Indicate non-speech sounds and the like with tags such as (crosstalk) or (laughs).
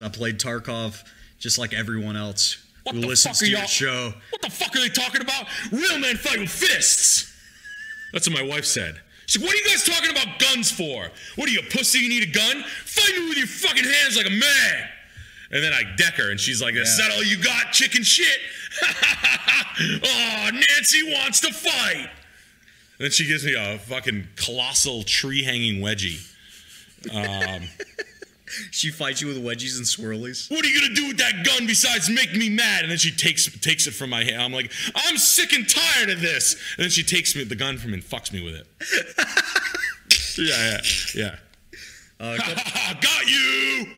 I played Tarkov just like everyone else What who listens to your show. What the fuck are they talking about? Real men fight with fists. That's what my wife said. She's like, what are you guys talking about guns for? What are you, a pussy? You need a gun? Fight me with your fucking hands like a man. And then I deck her, and she's like, is that all you got, chicken shit? (laughs) oh, Nancy wants to fight. And then she gives me a fucking colossal tree hanging wedgie. Um, She fights you with wedgies and swirlies. What are you gonna do with that gun besides make me mad? And then she takes takes it from my hand. I'm like, I'm sick and tired of this. And then she takes me the gun from me and fucks me with it. (laughs) yeah, yeah, yeah. Uh, (laughs) Got you.